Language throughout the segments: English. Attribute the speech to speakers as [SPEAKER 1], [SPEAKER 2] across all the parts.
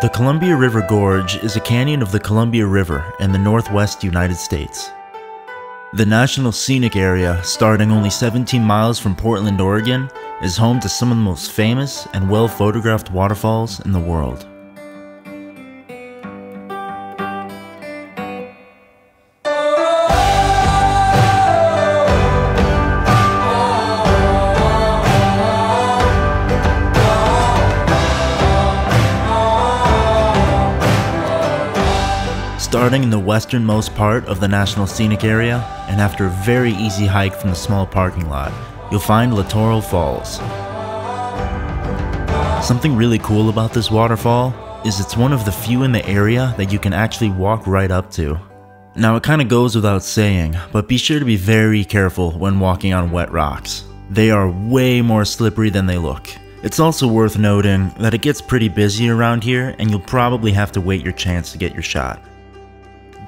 [SPEAKER 1] The Columbia River Gorge is a canyon of the Columbia River in the northwest United States. The National Scenic Area, starting only 17 miles from Portland, Oregon, is home to some of the most famous and well photographed waterfalls in the world. Starting in the westernmost part of the National Scenic Area, and after a very easy hike from the small parking lot, you'll find Latourell Falls. Something really cool about this waterfall is it's one of the few in the area that you can actually walk right up to. Now it kinda goes without saying, but be sure to be very careful when walking on wet rocks. They are way more slippery than they look. It's also worth noting that it gets pretty busy around here and you'll probably have to wait your chance to get your shot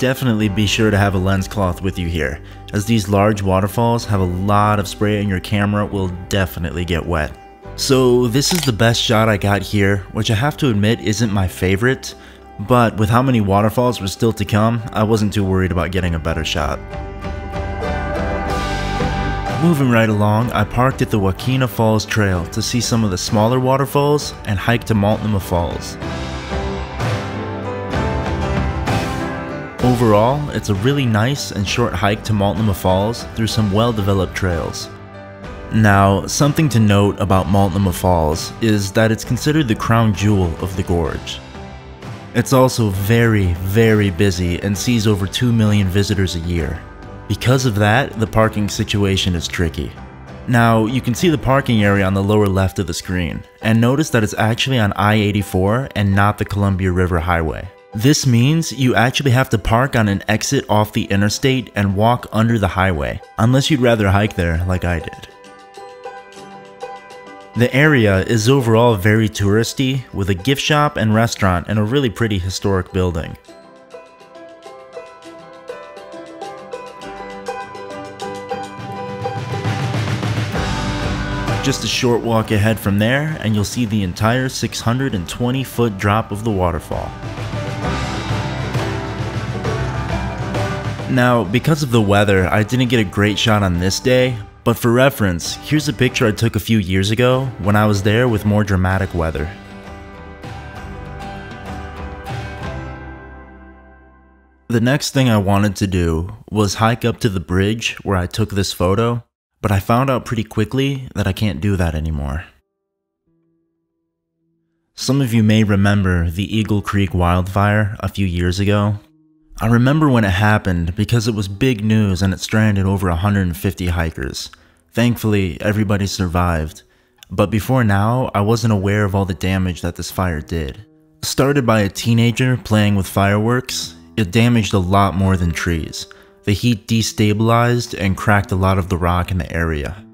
[SPEAKER 1] definitely be sure to have a lens cloth with you here, as these large waterfalls have a lot of spray and your camera will definitely get wet. So this is the best shot I got here, which I have to admit isn't my favorite, but with how many waterfalls were still to come, I wasn't too worried about getting a better shot. Moving right along, I parked at the Wahkeena Falls Trail to see some of the smaller waterfalls and hike to Multnomah Falls. Overall, it's a really nice and short hike to Multnomah Falls through some well-developed trails. Now, something to note about Multnomah Falls is that it's considered the crown jewel of the gorge. It's also very, very busy and sees over 2 million visitors a year. Because of that, the parking situation is tricky. Now, you can see the parking area on the lower left of the screen, and notice that it's actually on I-84 and not the Columbia River Highway. This means you actually have to park on an exit off the interstate and walk under the highway, unless you'd rather hike there like I did. The area is overall very touristy, with a gift shop and restaurant and a really pretty historic building. Just a short walk ahead from there and you'll see the entire 620 foot drop of the waterfall. Now, because of the weather, I didn't get a great shot on this day, but for reference, here's a picture I took a few years ago when I was there with more dramatic weather. The next thing I wanted to do was hike up to the bridge where I took this photo, but I found out pretty quickly that I can't do that anymore. Some of you may remember the Eagle Creek wildfire a few years ago, I remember when it happened because it was big news and it stranded over 150 hikers. Thankfully, everybody survived. But before now, I wasn't aware of all the damage that this fire did. Started by a teenager playing with fireworks, it damaged a lot more than trees. The heat destabilized and cracked a lot of the rock in the area.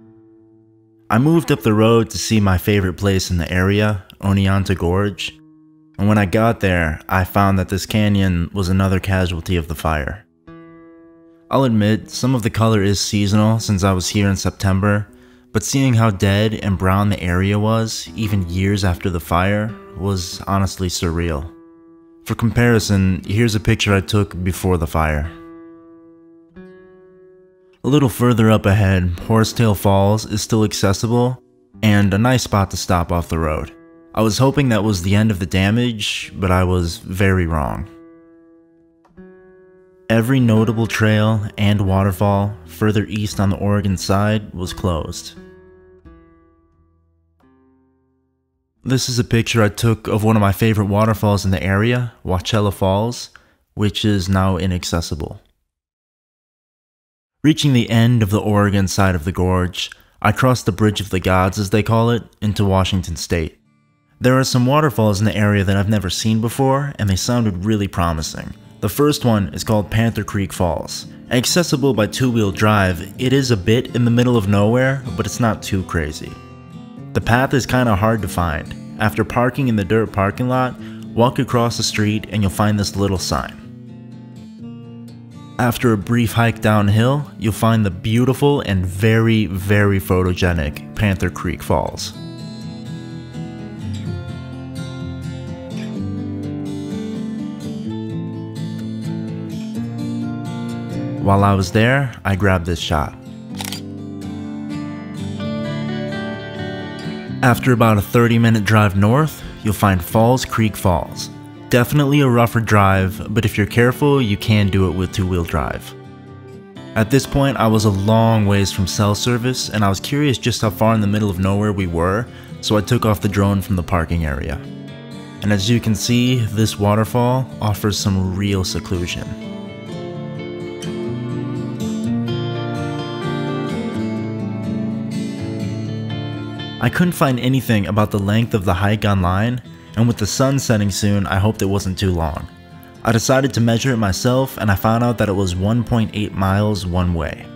[SPEAKER 1] I moved up the road to see my favorite place in the area, Oneonta Gorge, and when I got there, I found that this canyon was another casualty of the fire. I'll admit, some of the color is seasonal since I was here in September, but seeing how dead and brown the area was, even years after the fire, was honestly surreal. For comparison, here's a picture I took before the fire. A little further up ahead, Horsetail Falls is still accessible, and a nice spot to stop off the road. I was hoping that was the end of the damage, but I was very wrong. Every notable trail and waterfall further east on the Oregon side was closed. This is a picture I took of one of my favorite waterfalls in the area, Wahclella Falls, which is now inaccessible. Reaching the end of the Oregon side of the gorge, I crossed the Bridge of the Gods, as they call it, into Washington State. There are some waterfalls in the area that I've never seen before, and they sounded really promising. The first one is called Panther Creek Falls. Accessible by two-wheel drive, it is a bit in the middle of nowhere, but it's not too crazy. The path is kinda hard to find. After parking in the dirt parking lot, walk across the street and you'll find this little sign. After a brief hike downhill, you'll find the beautiful and very, very photogenic Panther Creek Falls. While I was there, I grabbed this shot. After about a 30 minute drive north, you'll find Falls Creek Falls. Definitely a rougher drive, but if you're careful, you can do it with two wheel drive. At this point, I was a long ways from cell service, and I was curious just how far in the middle of nowhere we were, so I took off the drone from the parking area. And as you can see, this waterfall offers some real seclusion. I couldn't find anything about the length of the hike online, and with the sun setting soon, I hoped it wasn't too long. I decided to measure it myself and I found out that it was 1.8 miles one way.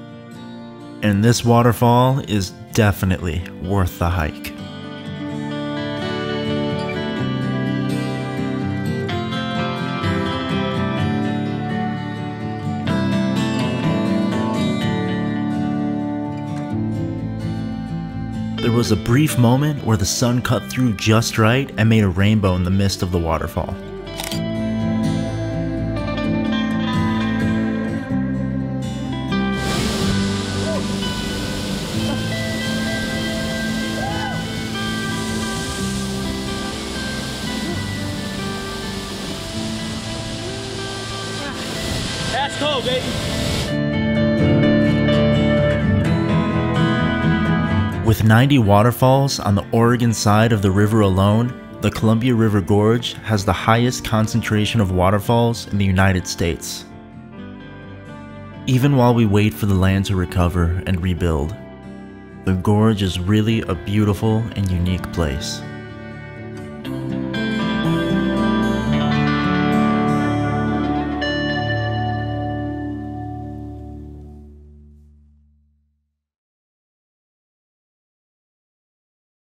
[SPEAKER 1] And this waterfall is definitely worth the hike. There was a brief moment where the sun cut through just right and made a rainbow in the midst of the waterfall.
[SPEAKER 2] That's cold, baby.
[SPEAKER 1] With 90 waterfalls on the Oregon side of the river alone, the Columbia River Gorge has the highest concentration of waterfalls in the United States. Even while we wait for the land to recover and rebuild, the gorge is really a beautiful and unique place.